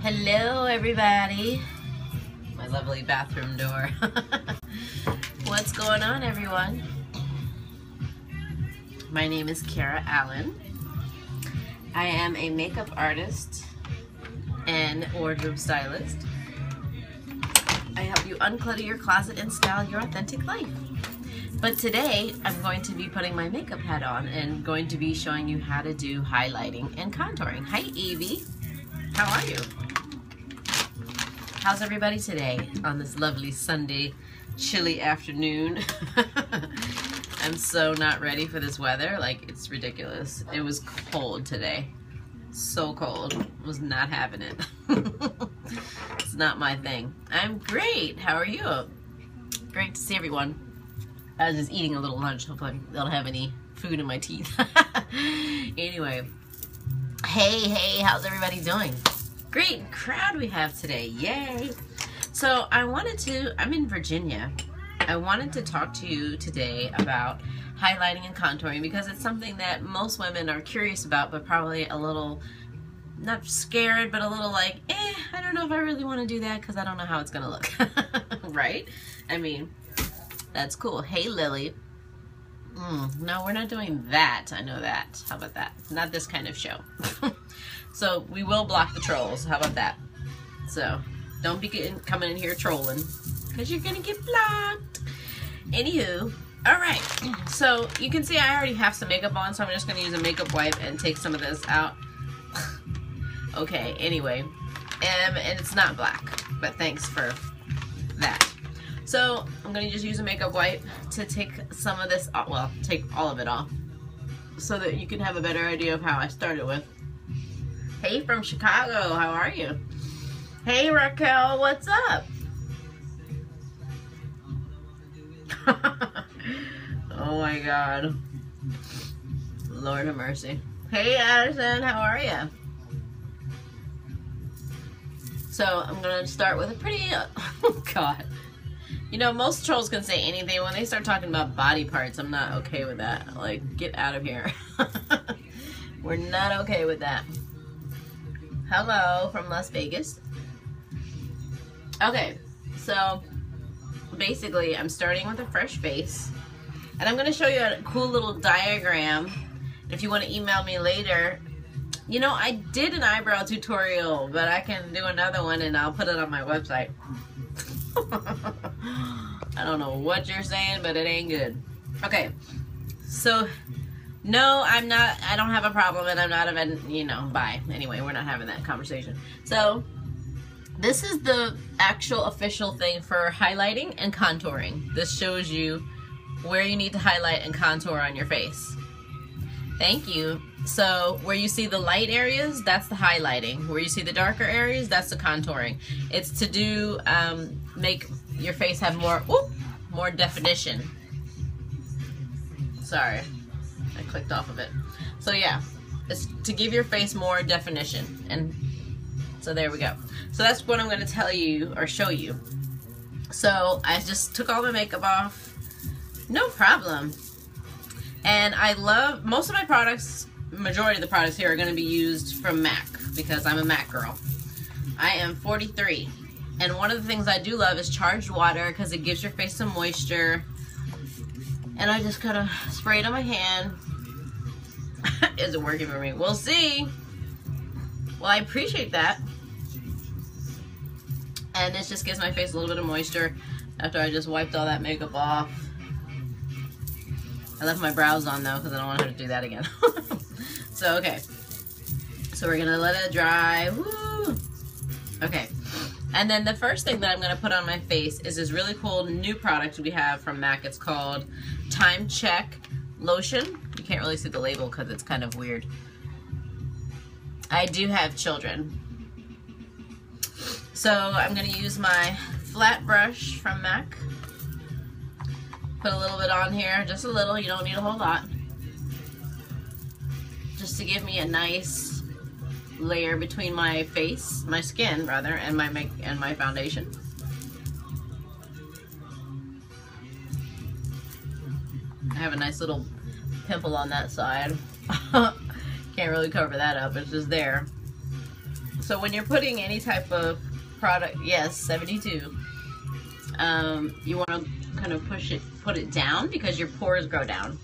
Hello, everybody. My lovely bathroom door. What's going on, everyone? My name is Kara Allan. I am a makeup artist and wardrobe stylist. I help you unclutter your closet and style your authentic life. But today, I'm going to be putting my makeup hat on and going to be showing you how to do highlighting and contouring. Hi, Evie. How are you? How's everybody today on this lovely Sunday chilly afternoon? I'm so not ready for this weather. Like, it's ridiculous. It was cold today. So cold. Was not having it. it's not my thing. I'm great. How are you? Great to see everyone. I was just eating a little lunch. Hopefully I don't have any food in my teeth. anyway. Hey, hey, how's everybody doing? Great crowd we have today. Yay. So I wanted to, I'm in Virginia. I wanted to talk to you today about highlighting and contouring because it's something that most women are curious about, but probably a little, not scared, but a little like, eh, I don't know if I really want to do that because I don't know how it's going to look. right? I mean, that's cool. Hey, Lily. Mm, no, we're not doing that. I know that. How about that? Not this kind of show. so we will block the trolls. How about that? So don't be getting, coming in here trolling because you're going to get blocked. Anywho, all right. So you can see I already have some makeup on, so I'm just going to use a makeup wipe and take some of this out. okay, anyway. Um, and it's not black, but thanks for that. So I'm gonna just use a makeup wipe to take some of this, off, well, take all of it off so that you can have a better idea of how I started with. Hey from Chicago, how are you? Hey Raquel, what's up? oh my God. Lord have mercy. Hey Addison, how are you? So I'm gonna start with a pretty, oh God. You know, most trolls can say anything. When they start talking about body parts, I'm not okay with that. Like, get out of here. We're not okay with that. Hello from Las Vegas. Okay, so basically I'm starting with a fresh face. And I'm going to show you a cool little diagram. If you want to email me later, you know, I did an eyebrow tutorial, but I can do another one and I'll put it on my website. I don't know what you're saying, but it ain't good. Okay, so no, I'm not, I don't have a problem and I'm not even, you know, bye. Anyway, we're not having that conversation. So, this is the actual official thing for highlighting and contouring. This shows you where you need to highlight and contour on your face. Thank you. So where you see the light areas, that's the highlighting. Where you see the darker areas, that's the contouring. It's to do, um, make your face have more, whoop, more definition. Sorry, I clicked off of it. So yeah, it's to give your face more definition. And so there we go. So that's what I'm gonna tell you or show you. So I just took all my makeup off. No problem. And I love, most of my products, majority of the products here are gonna be used from MAC because I'm a MAC girl. I am 43. And one of the things I do love is charged water because it gives your face some moisture. And I just kind of spray it on my hand. is it working for me? We'll see. Well, I appreciate that. And this just gives my face a little bit of moisture after I just wiped all that makeup off. I left my brows on though because I don't want her to do that again. so, okay. So we're going to let it dry. Woo! Okay. And then the first thing that I'm going to put on my face is this really cool new product we have from MAC. It's called Time Check Lotion. You can't really see the label because it's kind of weird. I do have children. So I'm going to use my flat brush from MAC. Put a little bit on here, just a little. You don't need a whole lot. Just to give me a nice layer between my face, my skin rather, and my make and my foundation. I have a nice little pimple on that side. Can't really cover that up, it's just there. so when you're putting any type of product, yes, 72, um, you want to kind of push it, put it down because your pores grow down.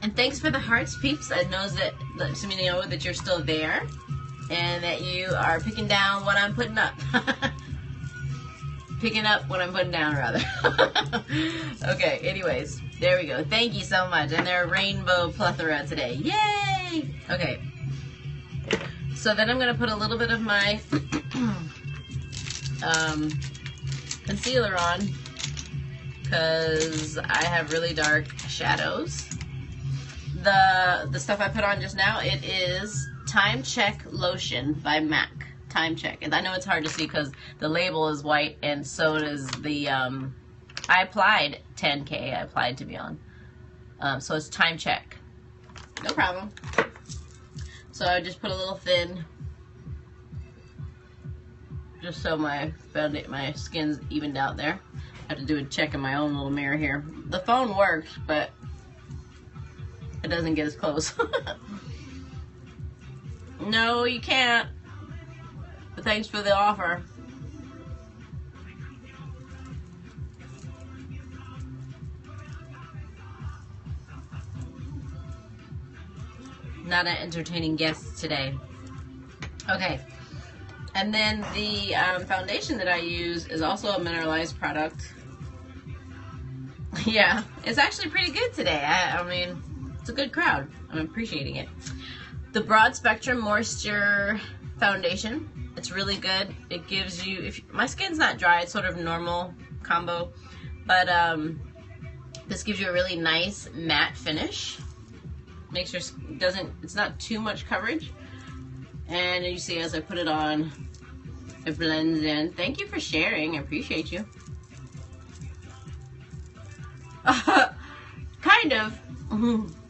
And thanks for the hearts, peeps. It knows that lets me know that you're still there and that you are picking down what I'm putting up. picking up what I'm putting down, rather. okay, anyways, there we go. Thank you so much. And they're rainbow plethora today. Yay! Okay. So then I'm going to put a little bit of my um, concealer on because I have really dark shadows. The, the stuff I put on just now, it is Time Check Lotion by MAC. Time Check. And I know it's hard to see because the label is white and so does the, um, I applied 10K, I applied to be on. Um, so it's Time Check. No problem. So I just put a little thin, just so my my skin's evened out there. I have to do a check in my own little mirror here. The phone works, but it doesn't get as close. no, you can't. But thanks for the offer. Not an entertaining guest today. Okay. And then the um, foundation that I use is also a mineralized product. yeah, it's actually pretty good today. I, I mean, it's a good crowd. I'm appreciating it. The Broad Spectrum Moisture Foundation. It's really good. It gives you, if my skin's not dry, it's sort of normal combo, but um, this gives you a really nice matte finish. Makes your, doesn't, it's not too much coverage. And you see as I put it on, it blends in. Thank you for sharing. I appreciate you. kind of.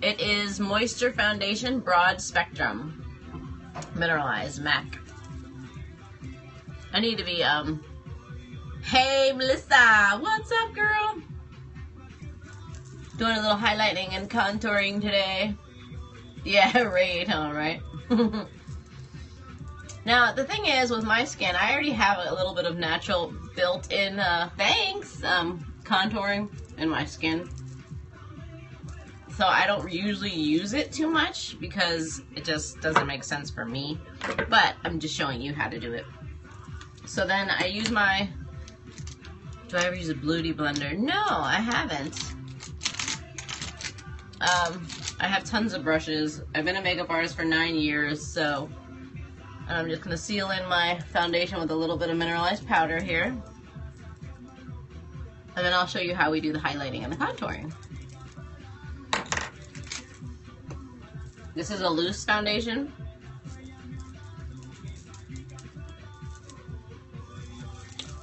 It is Moisture Foundation Broad Spectrum. Mineralized MAC. I need to be, um, hey Melissa, what's up girl? Doing a little highlighting and contouring today. Yeah, right. now, the thing is with my skin, I already have a little bit of natural built-in, uh, thanks, um, contouring in my skin so I don't usually use it too much because it just doesn't make sense for me. But I'm just showing you how to do it. So then I use my, do I ever use a Beauty Blender? No, I haven't. Um, I have tons of brushes. I've been a makeup artist for nine years, so I'm just going to seal in my foundation with a little bit of mineralized powder here. And then I'll show you how we do the highlighting and the contouring. This is a loose foundation.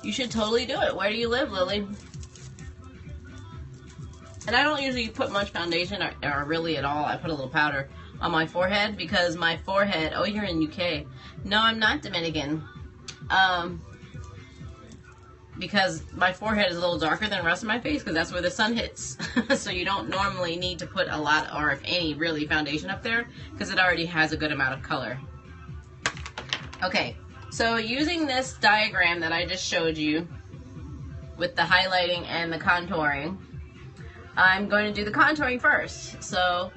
You should totally do it. Where do you live, Lily? And I don't usually put much foundation or, or, really at all. I put a little powder on my forehead because my forehead, oh, you're in UK. No, I'm not Dominican. Um, because my forehead is a little darker than the rest of my face because that's where the sun hits. so you don't normally need to put a lot or if any really foundation up there because it already has a good amount of color. Okay, so using this diagram that I just showed you with the highlighting and the contouring, I'm going to do the contouring first. So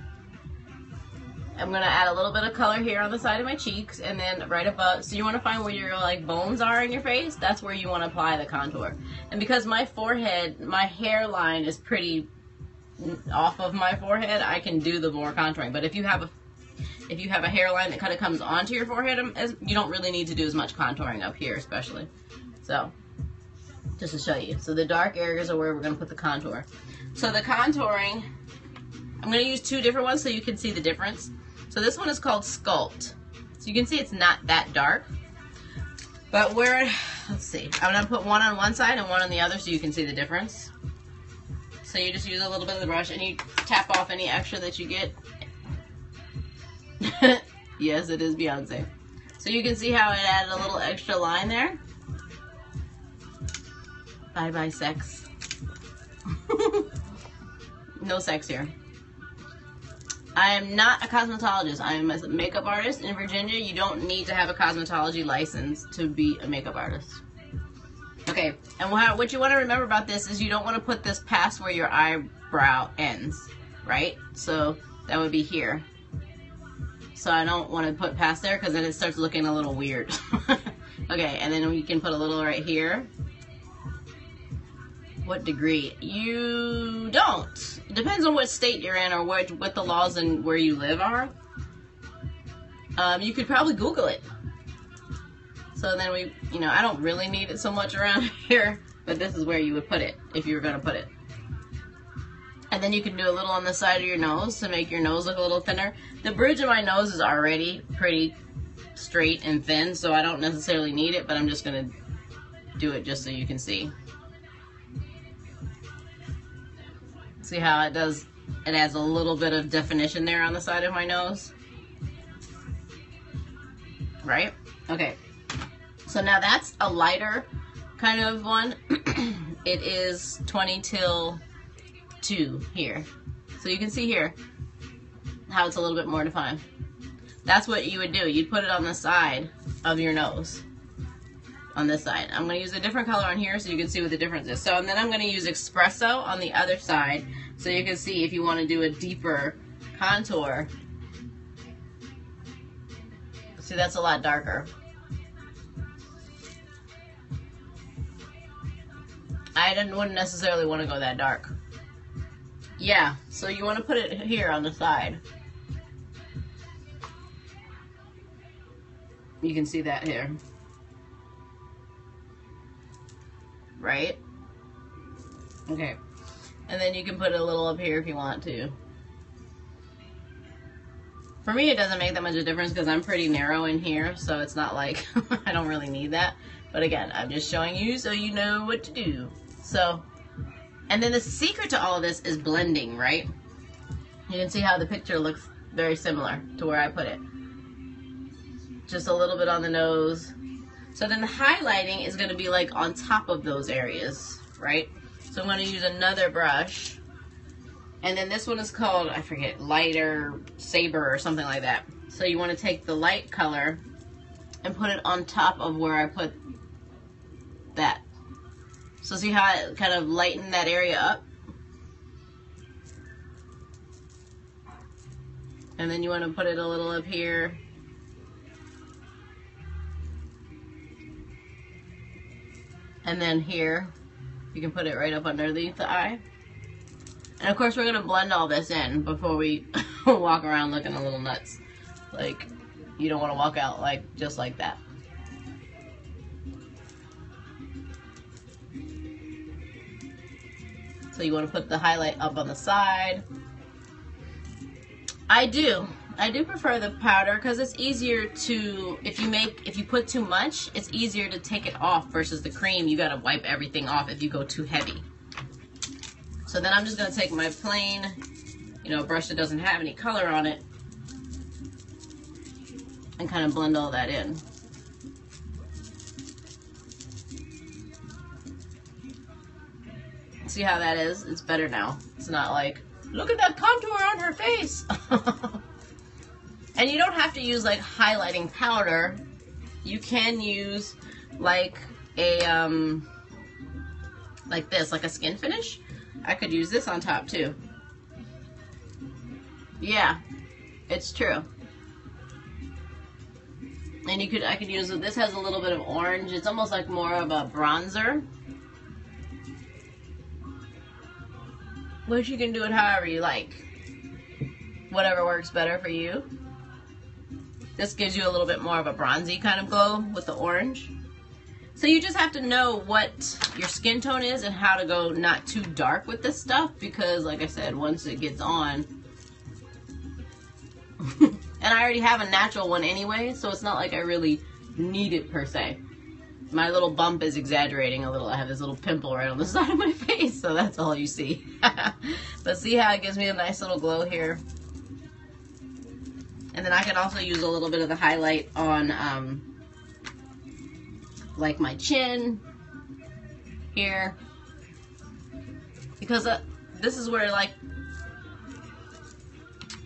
I'm gonna add a little bit of color here on the side of my cheeks and then right above, so you wanna find where your like bones are in your face, that's where you wanna apply the contour. And because my forehead, my hairline is pretty off of my forehead, I can do the more contouring. But if you have a if you have a hairline that kind of comes onto your forehead, um, you don't really need to do as much contouring up here especially. So, just to show you. So the dark areas are where we're gonna put the contour. So the contouring, I'm gonna use two different ones so you can see the difference. So this one is called Sculpt. So you can see it's not that dark. But where, let's see, I'm gonna put one on one side and one on the other so you can see the difference. So you just use a little bit of the brush and you tap off any extra that you get. yes, it is Beyonce. So you can see how it added a little extra line there. Bye bye sex. no sex here. I am not a cosmetologist. I am a makeup artist in Virginia. You don't need to have a cosmetology license to be a makeup artist. Okay, and what you want to remember about this is you don't want to put this past where your eyebrow ends, right? So that would be here. So I don't want to put past there because then it starts looking a little weird. okay, and then we can put a little right here. What degree? You don't. It depends on what state you're in or what, what the laws and where you live are. Um, you could probably Google it. So then we, you know, I don't really need it so much around here, but this is where you would put it if you were going to put it. And then you can do a little on the side of your nose to make your nose look a little thinner. The bridge of my nose is already pretty straight and thin, so I don't necessarily need it, but I'm just going to do it just so you can see. See how it does, it adds a little bit of definition there on the side of my nose. Right? Okay. So now that's a lighter kind of one. it is 20 till 2 here. So you can see here how it's a little bit more defined. That's what you would do. You'd put it on the side of your nose. On this side. I'm going to use a different color on here so you can see what the difference is. So and then I'm going to use Espresso on the other side so you can see if you want to do a deeper contour. See, that's a lot darker. I didn't, wouldn't necessarily want to go that dark. Yeah, so you want to put it here on the side. You can see that here. Right? Okay. And then you can put a little up here if you want to. For me, it doesn't make that much of a difference because I'm pretty narrow in here, so it's not like I don't really need that. But again, I'm just showing you so you know what to do. So, and then the secret to all of this is blending, right? You can see how the picture looks very similar to where I put it. Just a little bit on the nose. So then the highlighting is going to be like on top of those areas, right? So I'm going to use another brush. And then this one is called, I forget, lighter saber or something like that. So you want to take the light color and put it on top of where I put that. So see how it kind of lightened that area up? And then you want to put it a little up here. And then here, you can put it right up underneath the eye. And of course we're going to blend all this in before we walk around looking a little nuts. Like, you don't want to walk out like just like that. So you want to put the highlight up on the side. I do. I do prefer the powder because it's easier to, if you make, if you put too much, it's easier to take it off versus the cream. You got to wipe everything off if you go too heavy. So then I'm just going to take my plain, you know, brush that doesn't have any color on it and kind of blend all that in. See how that is? It's better now. It's not like, look at that contour on her face. And you don't have to use like highlighting powder. You can use like a, um, like this, like a skin finish. I could use this on top too. Yeah, it's true. And you could, I could use, this has a little bit of orange. It's almost like more of a bronzer. Which you can do it however you like. Whatever works better for you. This gives you a little bit more of a bronzy kind of glow with the orange. So you just have to know what your skin tone is and how to go not too dark with this stuff because like I said, once it gets on, and I already have a natural one anyway, so it's not like I really need it per se. My little bump is exaggerating a little. I have this little pimple right on the side of my face, so that's all you see. but see how it gives me a nice little glow here? And then I can also use a little bit of the highlight on um, like my chin here. Because uh, this is where like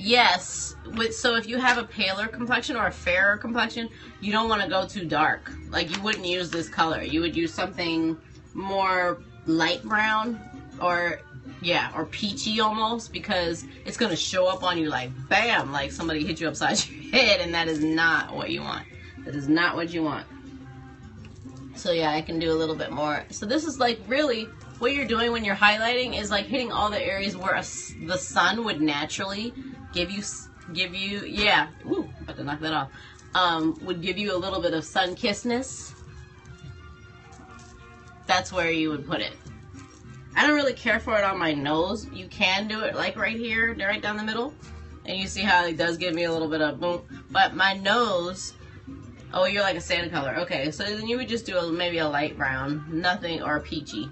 Yes. With, so if you have a paler complexion or a fairer complexion, you don't want to go too dark. Like you wouldn't use this color. You would use something more light brown or yeah, or peachy almost because it's going to show up on you like bam, like somebody hit you upside your head and that is not what you want. That is not what you want. So yeah, I can do a little bit more. So this is like really what you're doing when you're highlighting is like hitting all the areas where a, the sun would naturally give you give you yeah ooh about to knock that off. Um, would give you a little bit of sun kissness. That's where you would put it. I don't really care for it on my nose. You can do it like right here right down the middle. And you see how it does give me a little bit of boom. But my nose oh you're like a sand color. Okay so then you would just do a, maybe a light brown. Nothing or peachy.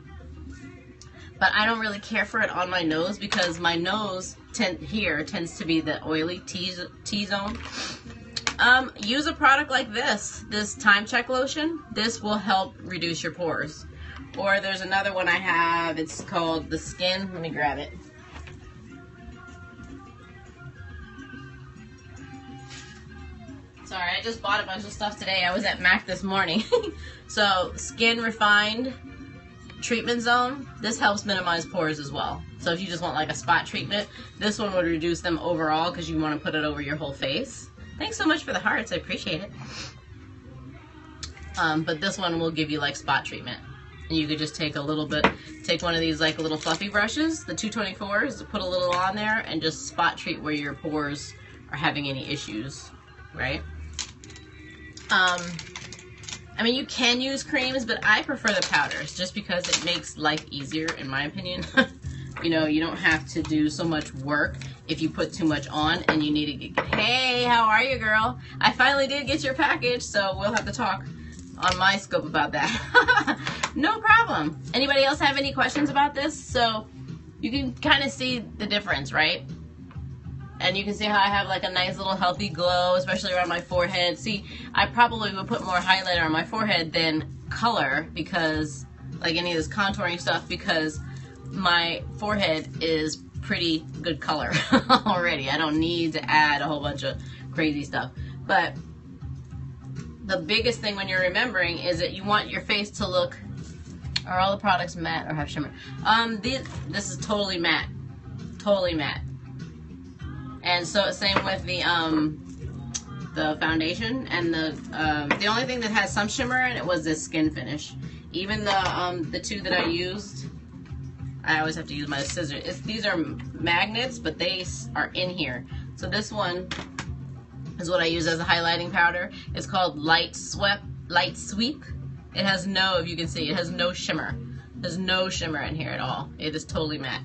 But I don't really care for it on my nose because my nose tend, here tends to be the oily T-zone. Um, use a product like this, this Time Check lotion. This will help reduce your pores. Or there's another one I have, it's called the Skin. Let me grab it. Sorry, I just bought a bunch of stuff today. I was at MAC this morning. so, Skin Refined treatment zone, this helps minimize pores as well. So if you just want like a spot treatment, this one would reduce them overall because you want to put it over your whole face. Thanks so much for the hearts. I appreciate it. Um, but this one will give you like spot treatment. And you could just take a little bit, take one of these like little fluffy brushes, the 224s, put a little on there and just spot treat where your pores are having any issues, right? Um, I mean, you can use creams, but I prefer the powders just because it makes life easier, in my opinion. you know, you don't have to do so much work if you put too much on and you need to get, hey, how are you, girl? I finally did get your package, so we'll have to talk on my scope about that. no problem. Anybody else have any questions about this? So you can kind of see the difference, right? And you can see how I have like a nice little healthy glow, especially around my forehead. See, I probably would put more highlighter on my forehead than color because, like any of this contouring stuff, because my forehead is pretty good color already. I don't need to add a whole bunch of crazy stuff. But the biggest thing when you're remembering is that you want your face to look, are all the products matte or have shimmer? Um, this, this is totally matte. Totally matte. And so same with the um, the foundation and the um, the only thing that has some shimmer in it was this skin finish. Even the um, the two that I used, I always have to use my scissors. It's, these are magnets, but they are in here. So this one is what I use as a highlighting powder. It's called Light Swept Light Sweep. It has no, if you can see, it has no shimmer. There's no shimmer in here at all. It is totally matte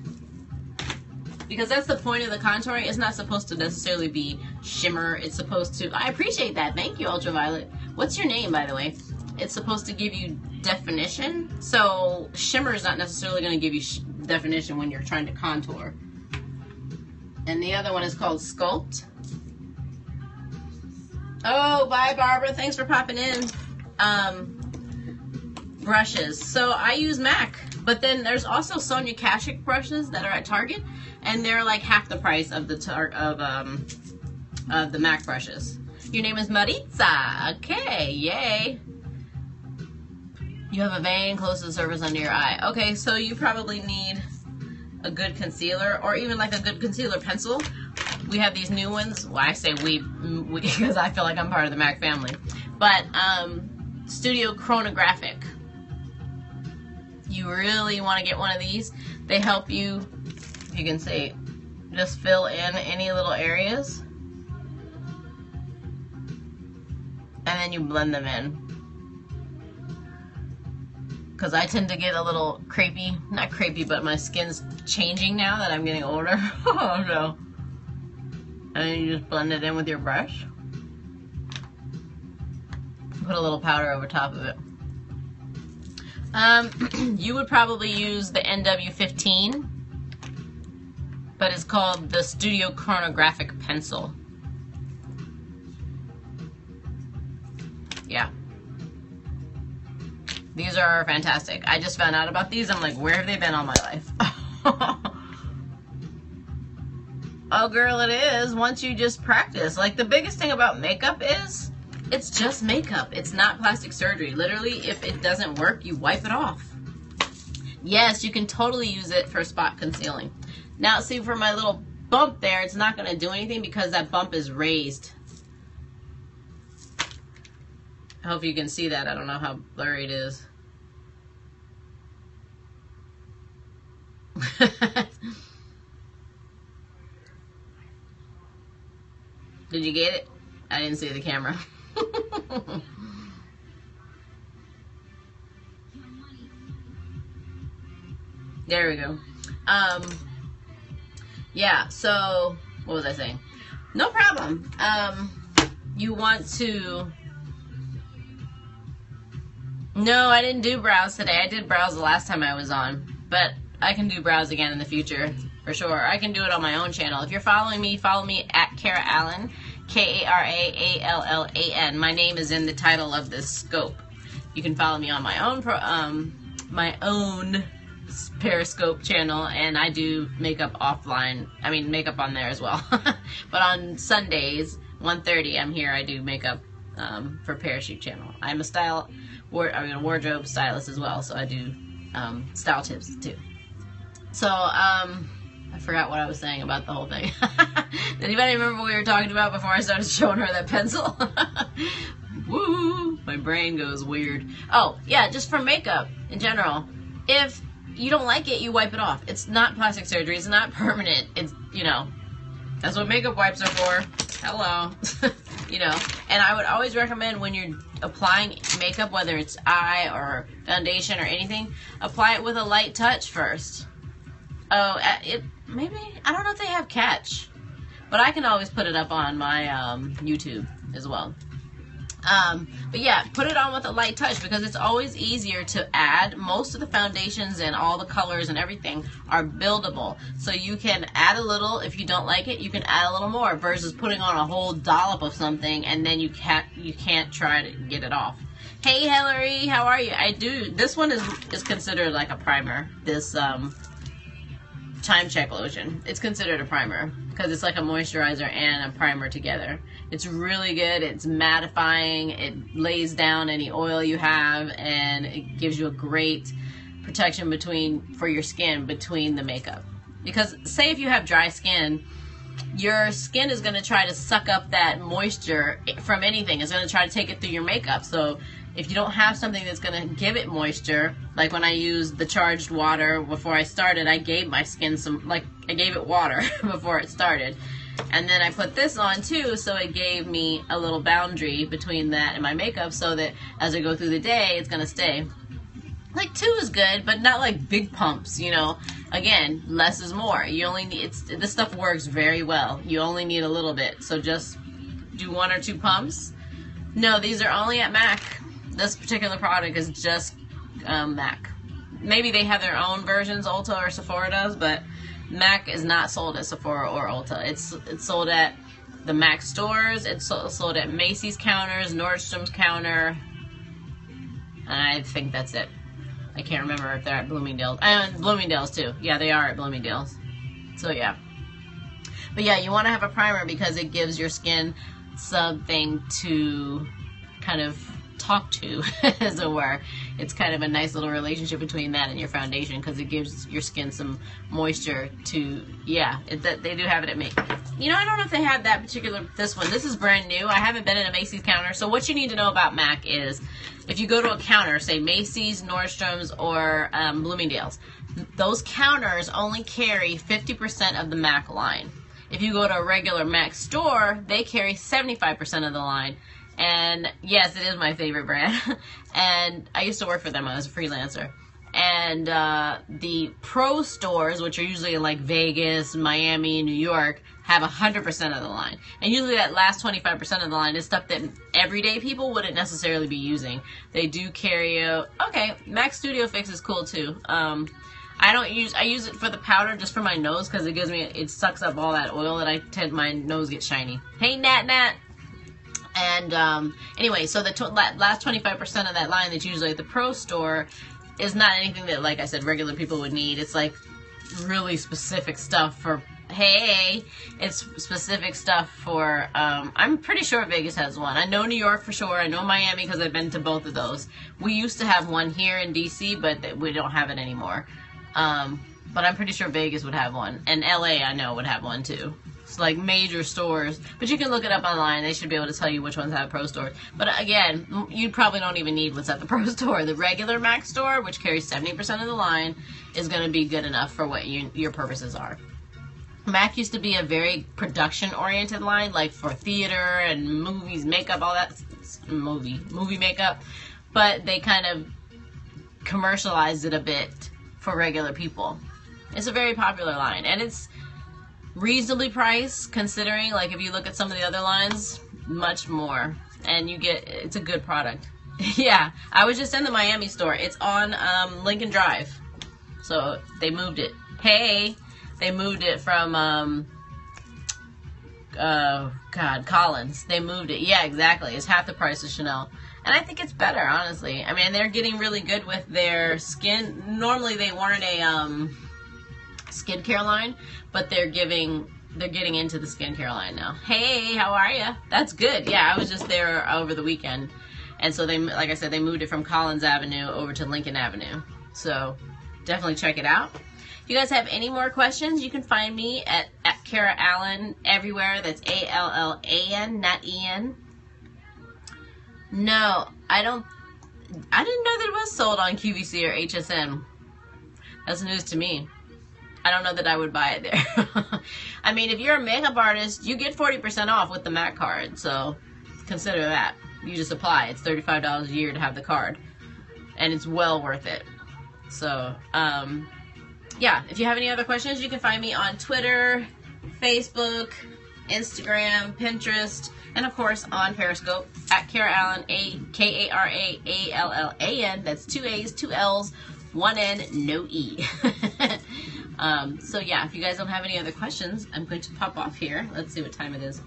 because that's the point of the contouring. It's not supposed to necessarily be shimmer. It's supposed to, I appreciate that. Thank you, Ultraviolet. What's your name, by the way? It's supposed to give you definition. So shimmer is not necessarily going to give you definition when you're trying to contour. And the other one is called Sculpt. Oh, bye, Barbara. Thanks for popping in. Um, brushes. So I use MAC, but then there's also Sonia Kashuk brushes that are at Target and they're like half the price of the tar of um of the MAC brushes. Your name is Maritza. Okay, yay. You have a vein close to the surface under your eye. Okay, so you probably need a good concealer or even like a good concealer pencil. We have these new ones. Well, I say we, we because I feel like I'm part of the MAC family. But um, Studio Chromagraphic. You really want to get one of these. They help you you can see, just fill in any little areas. And then you blend them in. Because I tend to get a little crepey, not crepey, but my skin's changing now that I'm getting older. oh no. And you just blend it in with your brush. Put a little powder over top of it. Um, you would probably use the NW15 but it's called the Studio Chromagraphic Pencil. Yeah. These are fantastic. I just found out about these. I'm like, where have they been all my life? Oh, girl, it is. Once you just practice. Like, the biggest thing about makeup is it's just makeup. It's not plastic surgery. Literally, if it doesn't work, you wipe it off. Yes, you can totally use it for spot concealing. Now, see, for my little bump there, it's not going to do anything because that bump is raised. I hope you can see that. I don't know how blurry it is. Did you get it? I didn't see the camera. there we go. Um, yeah, so what was I saying? No problem. Um, you want to. No, I didn't do brows today. I did brows the last time I was on, but I can do brows again in the future for sure. I can do it on my own channel. If you're following me, follow me at Kara Allan, K A R A A L L A N. My name is in the title of this scope. You can follow me on my own pro, um, my own Periscope channel, and I do makeup offline. I mean, makeup on there as well. but on Sundays, 1.30, I'm here. I do makeup um, for Parachute channel. I'm a style, I mean, a wardrobe stylist as well, so I do um, style tips too. So, um, I forgot what I was saying about the whole thing. Anybody remember what we were talking about before I started showing her that pencil? Woo! My brain goes weird. Oh, yeah, just for makeup in general. If you don't like it, you wipe it off. It's not plastic surgery. It's not permanent. It's, you know, that's what makeup wipes are for. Hello. you know, and I would always recommend when you're applying makeup, whether it's eye or foundation or anything, apply it with a light touch first. Oh, uh, it maybe I don't know if they have catch, but I can always put it up on my um, YouTube as well. Um, but yeah, put it on with a light touch because it's always easier to add. Most of the foundations and all the colors and everything are buildable. So you can add a little. If you don't like it, you can add a little more versus putting on a whole dollop of something and then you can't, you can't try to get it off. Hey Hillary, how are you? I do. This one is, is considered like a primer. This, um, Time Check lotion. It's considered a primer because it's like a moisturizer and a primer together. It's really good. It's mattifying. It lays down any oil you have and it gives you a great protection between for your skin between the makeup. Because say if you have dry skin, your skin is going to try to suck up that moisture from anything. It's going to try to take it through your makeup. So if you don't have something that's going to give it moisture, like when I used the charged water before I started, I gave my skin some, like, I gave it water before it started. And then I put this on too, so it gave me a little boundary between that and my makeup so that as I go through the day, it's going to stay. Like two is good, but not like big pumps, you know. Again, less is more. You only need, it's, this stuff works very well. You only need a little bit. So just do one or two pumps. No, these are only at MAC this particular product is just um, MAC. Maybe they have their own versions, Ulta or Sephora does, but MAC is not sold at Sephora or Ulta. It's it's sold at the MAC stores. It's sold at Macy's counters, Nordstrom's counter, and I think that's it. I can't remember if they're at Bloomingdale's. And Bloomingdale's too. Yeah, they are at Bloomingdale's. So yeah. But yeah, you want to have a primer because it gives your skin something to kind of talk to, as it were. It's kind of a nice little relationship between that and your foundation because it gives your skin some moisture to, yeah, it, that they do have it at me. You know, I don't know if they have that particular, this one. This is brand new. I haven't been in a Macy's counter. So what you need to know about MAC is if you go to a counter, say Macy's, Nordstrom's, or um, Bloomingdale's, those counters only carry 50% of the MAC line. If you go to a regular MAC store, they carry 75% of the line. And yes, it is my favorite brand. and I used to work for them. I was a freelancer. And uh, the pro stores, which are usually in like Vegas, Miami, New York, have 100% of the line. And usually that last 25% of the line is stuff that everyday people wouldn't necessarily be using. They do carry a, okay, MAC Studio Fix is cool too. Um, I don't use, I use it for the powder just for my nose because it gives me, it sucks up all that oil that I tend, my nose gets shiny. Hey Nat Nat! And um, anyway, so the to- last 25% of that line that's usually at the pro store is not anything that, like I said, regular people would need. It's like really specific stuff for Hey, it's specific stuff for. Um, I'm pretty sure Vegas has one. I know New York for sure. I know Miami because I've been to both of those. We used to have one here in DC, but we don't have it anymore. Um, but I'm pretty sure Vegas would have one, and LA I know would have one too. Like major stores, but you can look it up online. They should be able to tell you which ones have pro stores. But again, you probably don't even need what's at the pro store. The regular Mac store, which carries 70% of the line, is going to be good enough for what you, your purposes are. Mac used to be a very production oriented line, like for theater and movies, makeup, all that movie movie makeup. But they kind of commercialized it a bit for regular people. It's a very popular line, and it's reasonably priced considering like if you look at some of the other lines much more. And you get it's a good product. Yeah. I was just in the miami store. It's on um, lincoln drive. So they moved it. Hey they moved it from um uh god collins. They moved it. Yeah exactly. It's half the price of chanel. And i think it's better honestly. I mean they're getting really good with their skin. Normally they weren't a um skincare line, but they're giving they're getting into the skincare line now. Hey, how are you? That's good. Yeah, I was just there over the weekend, and so they like I said they moved it from Collins Avenue over to Lincoln Avenue. So definitely check it out. If you guys have any more questions, you can find me at, at Kara Allan everywhere. That's A L L A N, not E N. No, I don't. I didn't know that it was sold on QVC or HSN. That's news to me. I don't know that I would buy it there. I mean, if you're a makeup artist, you get 40% off with the MAC card. So consider that. You just apply. It's $35 a year to have the card. And it's well worth it. So, um, yeah, if you have any other questions, you can find me on Twitter, Facebook, Instagram, Pinterest, and of course on Periscope at Kara Allan, A K A R A A L L A N. That's two A's, two L's, one N, no E. Um, so yeah, if you guys don't have any other questions, I'm going to pop off here. Let's see what time it is.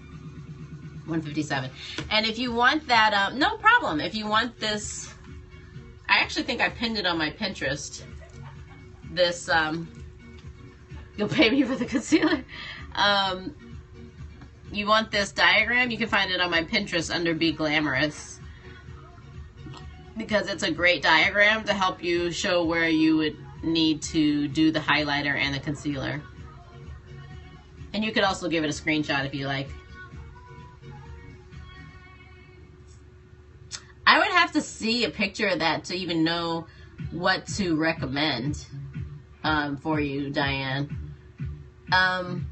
157. And if you want that, um, no problem. If you want this, I actually think I pinned it on my Pinterest. This, um, you'll pay me for the concealer. Um, you want this diagram, you can find it on my Pinterest under Be Glamorous. Because it's a great diagram to help you show where you would need to do the highlighter and the concealer. And you could also give it a screenshot if you like. I would have to see a picture of that to even know what to recommend um, for you, Diane. Um,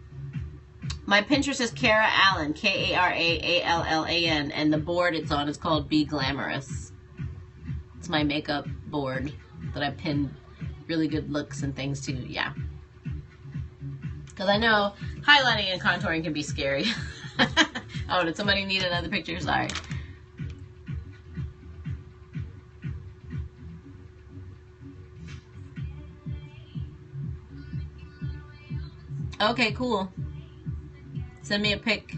my Pinterest is Kara Allan, K A R A A L L A N, and the board it's on is called Be Glamorous. It's my makeup board that I pinned really good looks and things too, yeah. Because I know highlighting and contouring can be scary. oh, did somebody need another picture? Sorry. Okay, cool. Send me a pic.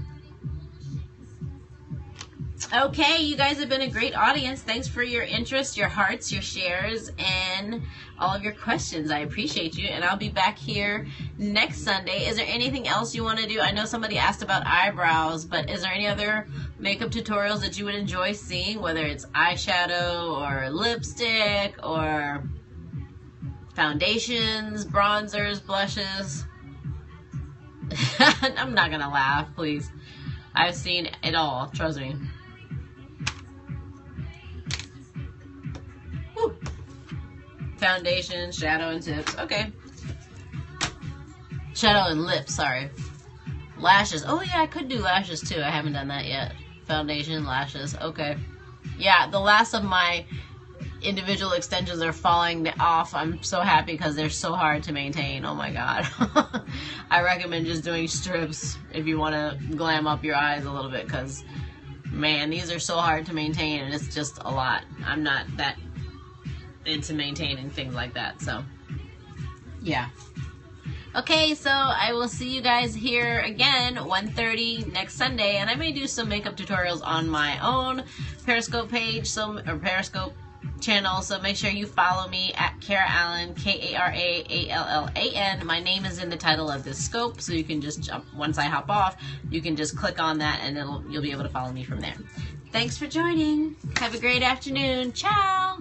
Okay, you guys have been a great audience. Thanks for your interest, your hearts, your shares, and all of your questions. I appreciate you. And I'll be back here next Sunday. Is there anything else you want to do? I know somebody asked about eyebrows, but is there any other makeup tutorials that you would enjoy seeing, whether it's eyeshadow or lipstick or foundations, bronzers, blushes? I'm not going to laugh, please. I've seen it all, trust me. Foundation, shadow, and tips. Okay. Shadow and lips, sorry. Lashes. Oh, yeah, I could do lashes too. I haven't done that yet. Foundation, lashes. Okay. Yeah, the last of my individual extensions are falling off. I'm so happy because they're so hard to maintain. Oh my god. I recommend just doing strips if you want to glam up your eyes a little bit because man, these are so hard to maintain and it's just a lot. I'm not that into maintaining things like that. So, yeah. Okay, so I will see you guys here again 1:30 next Sunday, and I may do some makeup tutorials on my own Periscope page, some or Periscope channel. So make sure you follow me at Kara Allan, K A R A A L L A N. My name is in the title of this scope, so you can just jump once I hop off. You can just click on that, and it'll you'll be able to follow me from there. Thanks for joining. Have a great afternoon. Ciao.